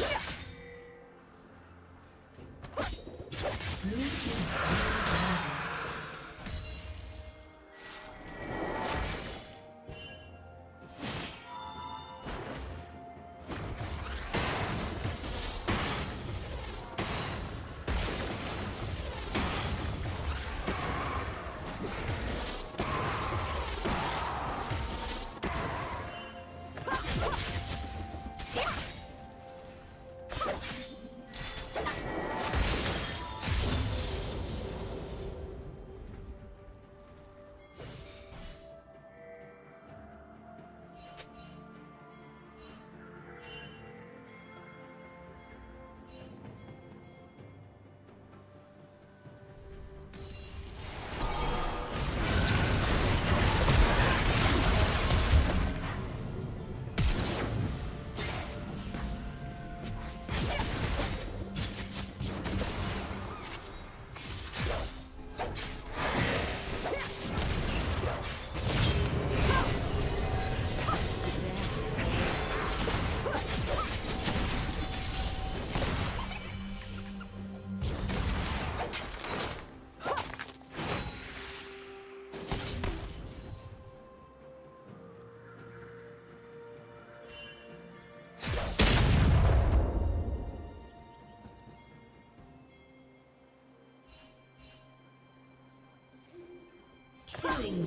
Yeah.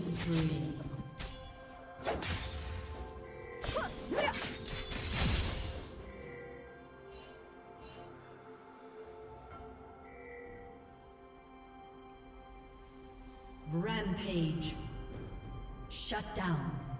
Spree. Rampage. Shut down.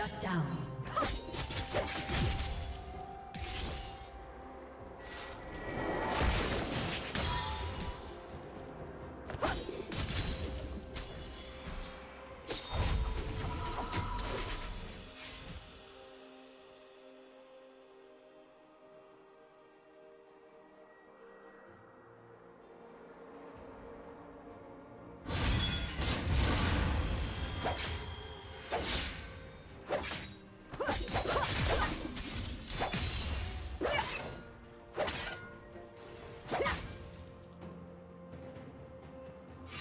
Shut down.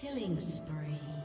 Killing spree.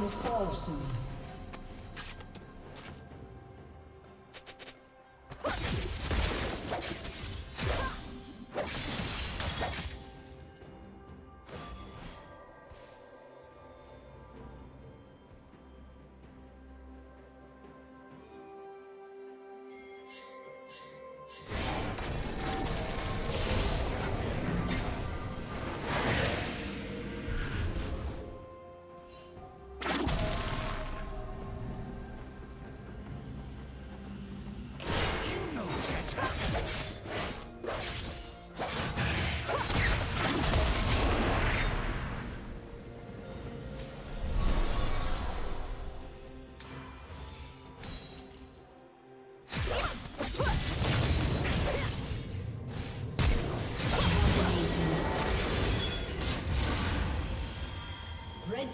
Will fall soon.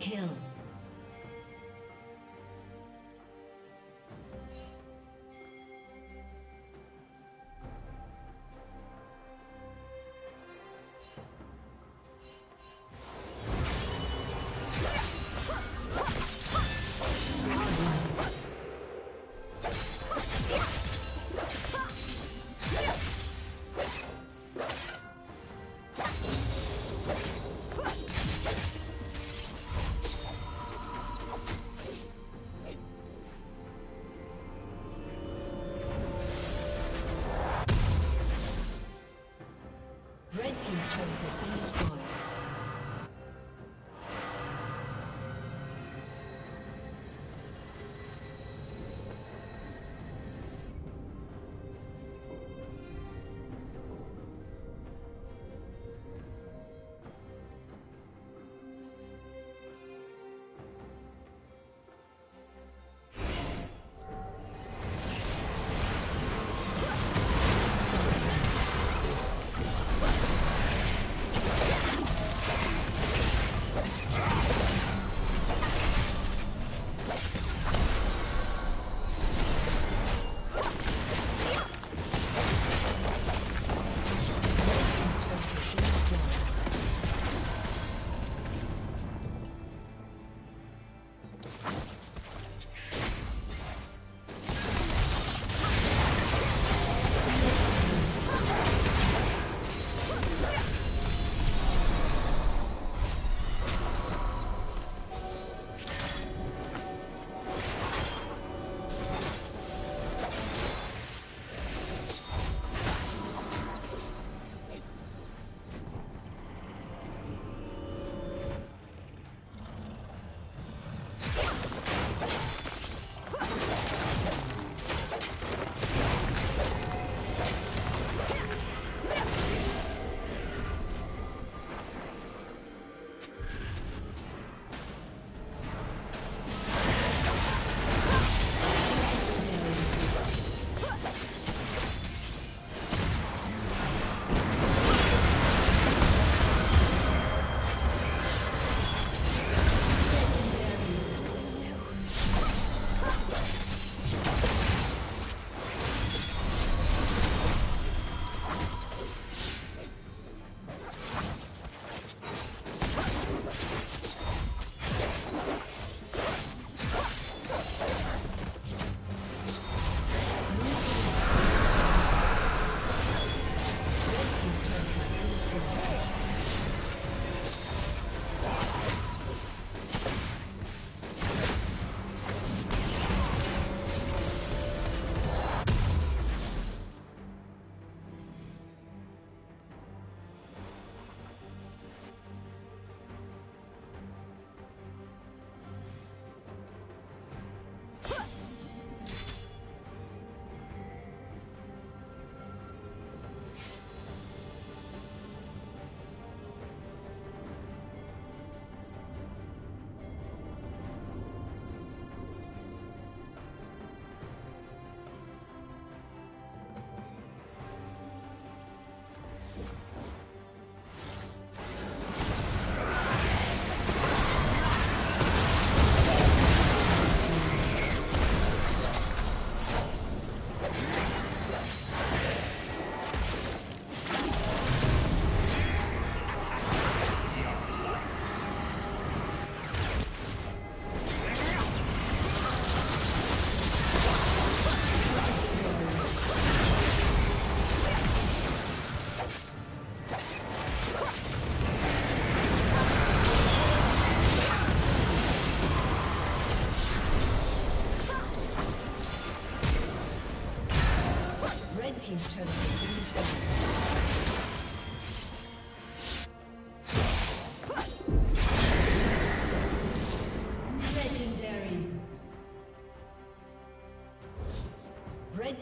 Kill.